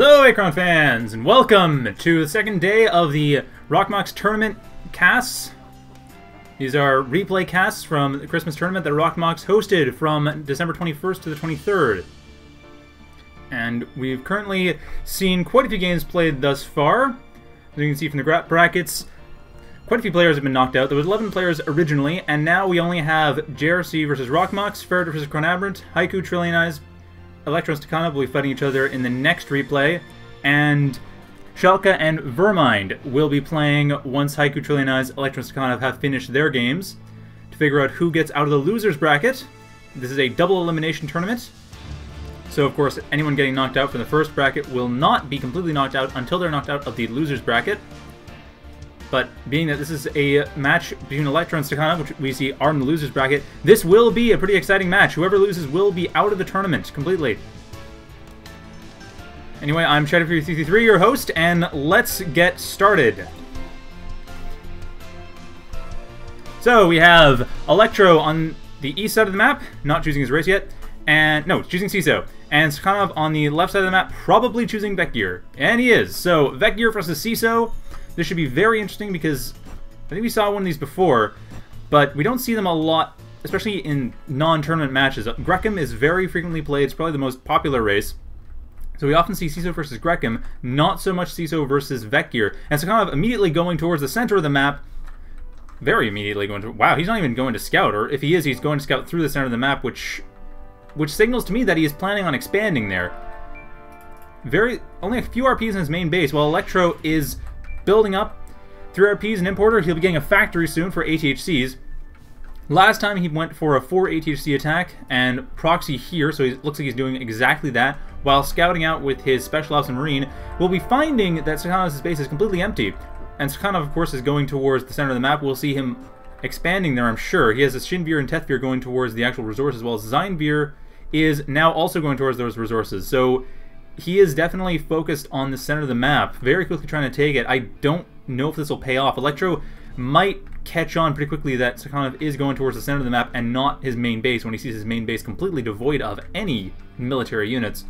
Hello, Achron fans, and welcome to the second day of the Rockmox tournament casts. These are replay casts from the Christmas tournament that Rockmox hosted from December 21st to the 23rd. And we've currently seen quite a few games played thus far. As you can see from the brackets, quite a few players have been knocked out. There was 11 players originally, and now we only have JRC versus Rockmox, Ferret versus Chronaberrant, Haiku Trillionize, Electro and will be fighting each other in the next replay, and Schalke and Vermind will be playing once Haiku Trillionize, Electro and have finished their games to figure out who gets out of the loser's bracket. This is a double elimination tournament. So, of course, anyone getting knocked out from the first bracket will not be completely knocked out until they're knocked out of the loser's bracket. But being that this is a match between Electro and Stakhanov, which we see are in the loser's bracket, this will be a pretty exciting match. Whoever loses will be out of the tournament completely. Anyway, I'm Shadow333, your host, and let's get started. So we have Electro on the east side of the map, not choosing his race yet, and no, choosing CESO. And Stakhanov on the left side of the map, probably choosing Vecgir. And he is. So Vecgir versus CESO. This should be very interesting because I think we saw one of these before, but we don't see them a lot, especially in non-tournament matches. Grekim is very frequently played. It's probably the most popular race. So we often see CESO versus Grekim, not so much CESO versus Vecgir. And so kind of immediately going towards the center of the map, very immediately going to... Wow, he's not even going to scout, or if he is, he's going to scout through the center of the map, which which signals to me that he is planning on expanding there. Very Only a few RPs in his main base, while Electro is building up. Three RPs and importer, he'll be getting a factory soon for ATHCs. Last time he went for a 4 ATHC attack and proxy here, so he looks like he's doing exactly that. While scouting out with his Special Ops and Marine, we'll be finding that Stakhanov's base is completely empty. And Stakhanov, of course, is going towards the center of the map. We'll see him expanding there, I'm sure. He has a Shinvir and Tethvir going towards the actual resources, as Zynvir is now also going towards those resources. So he is definitely focused on the center of the map, very quickly trying to take it. I don't know if this will pay off. Electro might catch on pretty quickly that Stakhanov is going towards the center of the map and not his main base when he sees his main base completely devoid of any military units.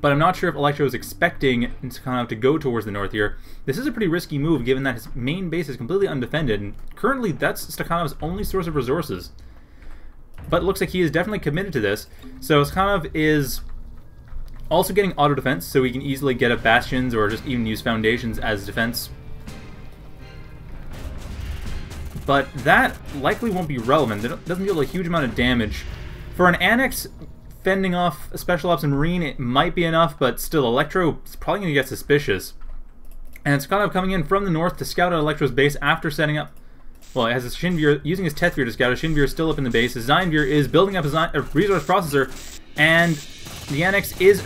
But I'm not sure if Electro is expecting Stakhanov to go towards the north here. This is a pretty risky move given that his main base is completely undefended, and currently that's Stakhanov's only source of resources. But it looks like he is definitely committed to this. So Stakhanov is also getting auto defense, so we can easily get up bastions or just even use foundations as defense. But that likely won't be relevant. It doesn't deal a huge amount of damage. For an Annex, fending off a Special Ops and Marine, it might be enough, but still, Electro is probably going to get suspicious. And it's kind of coming in from the north to scout out Electro's base after setting up well, it has a Shinvir, using his Tethvir to scout, a Shinvir is still up in the base, his Zynvir is building up a, uh, resource processor, and the Annex is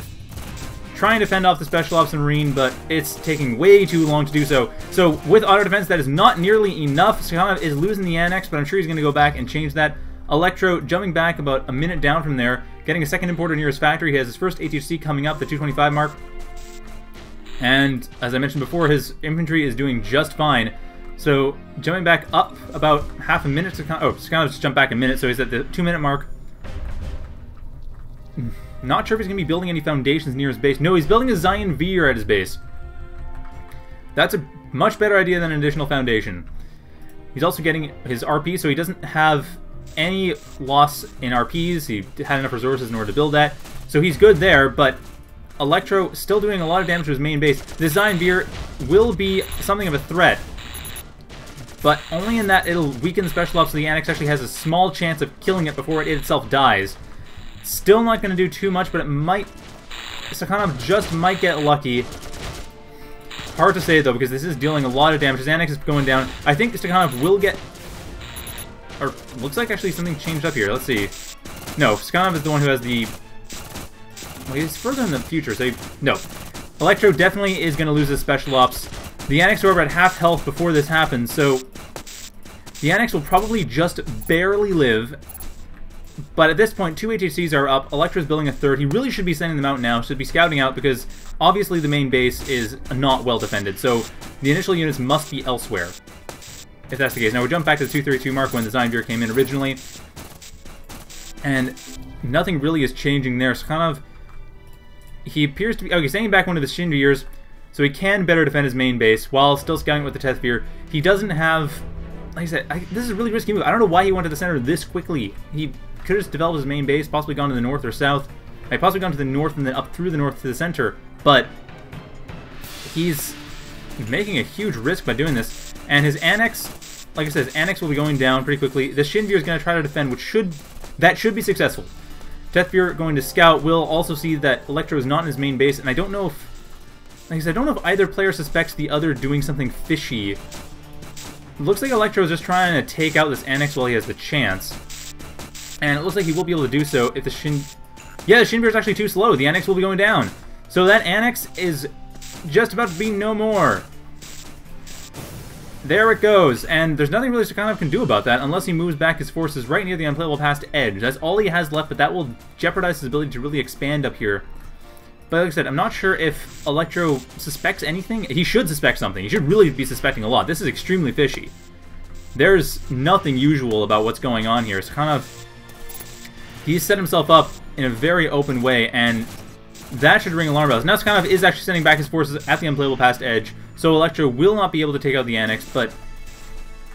trying to fend off the Special Ops Marine, but it's taking way too long to do so. So with auto defense, that is not nearly enough. Stakhanov is losing the Annex, but I'm sure he's going to go back and change that. Electro jumping back about a minute down from there, getting a second importer near his factory. He has his first ATHC coming up, the 225 mark. And as I mentioned before, his infantry is doing just fine. So jumping back up about half a minute to oh, just just jump back a minute, so he's at the two minute mark. Not sure if he's going to be building any foundations near his base. No, he's building a Zynvir at his base. That's a much better idea than an additional foundation. He's also getting his RP, so he doesn't have any loss in RPs. He had enough resources in order to build that. So he's good there, but Electro still doing a lot of damage to his main base. The Zynvir will be something of a threat. But only in that it'll weaken the special ops so the Annex actually has a small chance of killing it before it itself dies. Still not going to do too much, but it might... Stakhanov just might get lucky. Hard to say, though, because this is dealing a lot of damage. Annex is going down. I think Stakhanov will get... Or, looks like actually something changed up here. Let's see. No, Stakhanov is the one who has the... Well, he's further in the future, so... He... No. Electro definitely is going to lose his special ops. The Annex Orb at half health before this happens, so... The Annex will probably just barely live, but at this point, two HHCs are up. Electro's building a third. He really should be sending them out now. Should be scouting out because obviously the main base is not well defended. So the initial units must be elsewhere. If that's the case. Now we jump back to the 232 mark when the Zynvir came in originally. And nothing really is changing there. So kind of he appears to be... Okay, sending back one of his Shinvirs, so he can better defend his main base while still scouting with the Tethvir. He doesn't have... Like I said, I, this is a really risky move. I don't know why he went to the center this quickly. He could have developed his main base, possibly gone to the north or south. I possibly gone to the north and then up through the north to the center, but he's making a huge risk by doing this. And his annex, like I said, annex will be going down pretty quickly. The Shinvir is going to try to defend, which should that should be successful. Tethvir going to scout will also see that Electro is not in his main base, and I don't know if, like I said, I don't know if either player suspects the other doing something fishy. It looks like Electro is just trying to take out this annex while he has the chance. And it looks like he will be able to do so if the Shin... Yeah, the Shinvir is actually too slow. The annex will be going down. So that annex is just about to be no more. There it goes, and there's nothing really Stakhanov can do about that unless he moves back his forces right near the Unplayable Past edge. That's all he has left, but that will jeopardize his ability to really expand up here. But like I said, I'm not sure if Electro suspects anything. He should suspect something. He should really be suspecting a lot. This is extremely fishy. There's nothing usual about what's going on here. It's He's set himself up in a very open way, and that should ring alarm bells. Now Stakhanov is actually sending back his forces at the Unplayable Past edge, so Electro will not be able to take out the Annex, but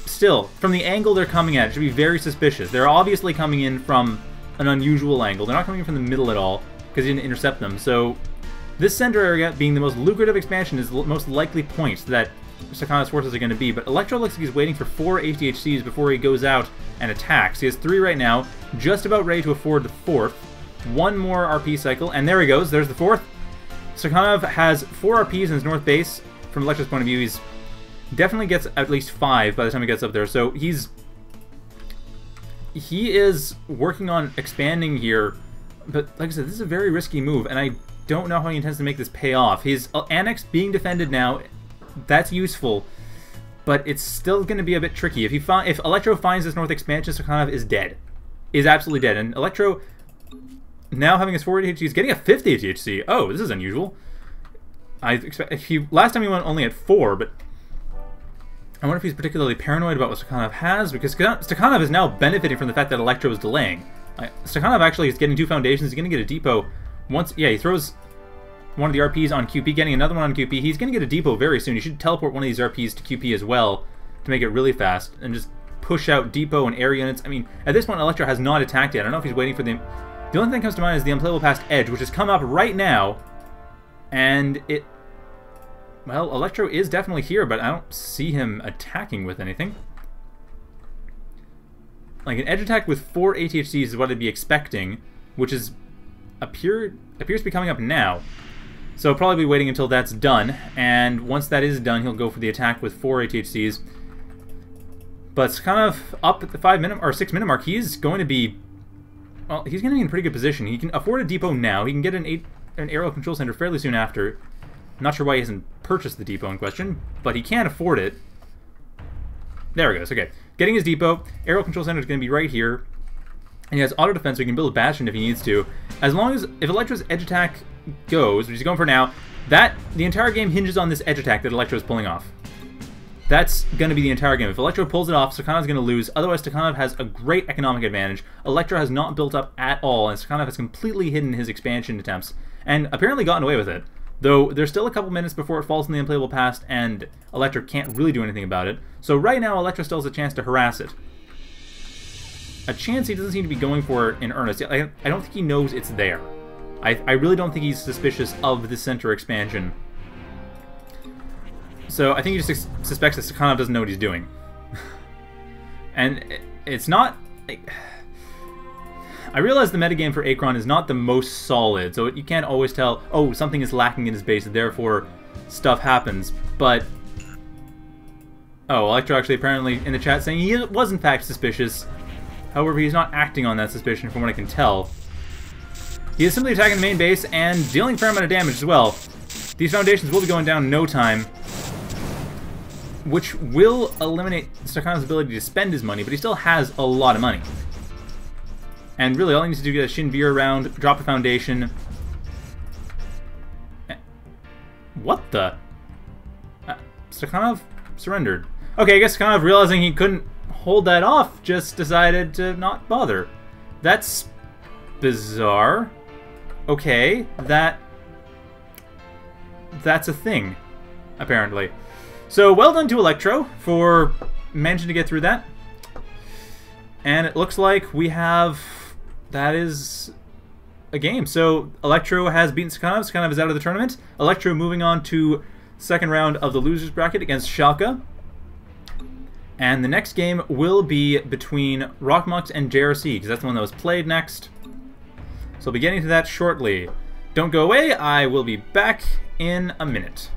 still, from the angle they're coming at, it should be very suspicious. They're obviously coming in from an unusual angle. They're not coming in from the middle at all, because he didn't intercept them. So this center area, being the most lucrative expansion, is the most likely point that Stakhanov's forces are going to be. But Electro looks like he's waiting for four ATHCs before he goes out and attacks. He has three right now, just about ready to afford the fourth. One more RP cycle, and there he goes. There's the fourth. Stakhanov has four RPs in his north base, from Electro's point of view, he's definitely gets at least five by the time he gets up there. So he's he is working on expanding here, but like I said, this is a very risky move, and I don't know how he intends to make this pay off. His uh, annex being defended now, that's useful, but it's still going to be a bit tricky. If he find, if Electro finds this north expansion, Stakhanov is dead, is absolutely dead, and Electro now having his 4 ATHC is getting a 5th ATHC. Oh, this is unusual. I expect he last time he went only at four, but I wonder if he's particularly paranoid about what Stakhanov has, because Stakhanov is now benefiting from the fact that Electro is delaying. Stakhanov actually is getting two foundations. He's going to get a depot once. Yeah, he throws one of the RPs on QP, getting another one on QP. He's going to get a depot very soon. You should teleport one of these RPs to QP as well to make it really fast and just push out depot and air units. I mean, at this point, Electro has not attacked yet. I don't know if he's waiting for the. The only thing that comes to mind is the Unplayable Past Edge, which has come up right now and it... Well, Electro is definitely here, but I don't see him attacking with anything. Like, an edge attack with four ATHCs is what I'd be expecting, which is appear, appears to be coming up now. So probably be waiting until that's done, and once that is done, he'll go for the attack with four ATHCs. But it's kind of up at the five minute or six minute mark. He's going to be well, he's going to be in a pretty good position. He can afford a depot now. He can get an eight an aerial control center fairly soon after. Not sure why he hasn't purchased the depot in question, but he can afford it. There he goes. Okay, getting his depot. Aerial control center is going to be right here. And he has auto defense, so he can build a bastion if he needs to. As long as if Electro's edge attack goes, which he's going for now, that the entire game hinges on this edge attack that Electro is pulling off. That's going to be the entire game. If Electro pulls it off, Stakhanov's going to lose. Otherwise, Stakhanov has a great economic advantage. Electro has not built up at all, and Stakhanov has completely hidden his expansion attempts and apparently gotten away with it. Though there's still a couple minutes before it falls in the unplayable past, and Electro can't really do anything about it. So right now, Electro still has a chance to harass it. A chance he doesn't seem to be going for in earnest. I don't think he knows it's there. I, I really don't think he's suspicious of the center expansion. So I think he just suspects that Stakhanov doesn't know what he's doing. and it's not... Like, I realize the metagame for Achron is not the most solid, so you can't always tell, oh, something is lacking in his base, therefore stuff happens, but... Oh, Electro actually apparently in the chat saying he was in fact suspicious. However, he's not acting on that suspicion from what I can tell. He is simply attacking the main base and dealing a fair amount of damage as well. These foundations will be going down no time, which will eliminate Stakhanov's ability to spend his money, but he still has a lot of money. And really, all he needs to do is get a Shinvir around, drop a foundation. What the? Uh, Stakhanov surrendered. Okay, I guess Stakhanov, realizing he couldn't hold that off, just decided to not bother. That's bizarre. Okay, that that's a thing, apparently. So well done to Electro for managing to get through that. And it looks like we have... That is a game. So Electro has beaten Stakhanov. Stakhanov is out of the tournament. Electro moving on to second round of the losers bracket against Schalke. And the next game will be between Rockmox and JRC, because that's the one that was played next. So I'll be getting to that shortly. Don't go away, I will be back in a minute.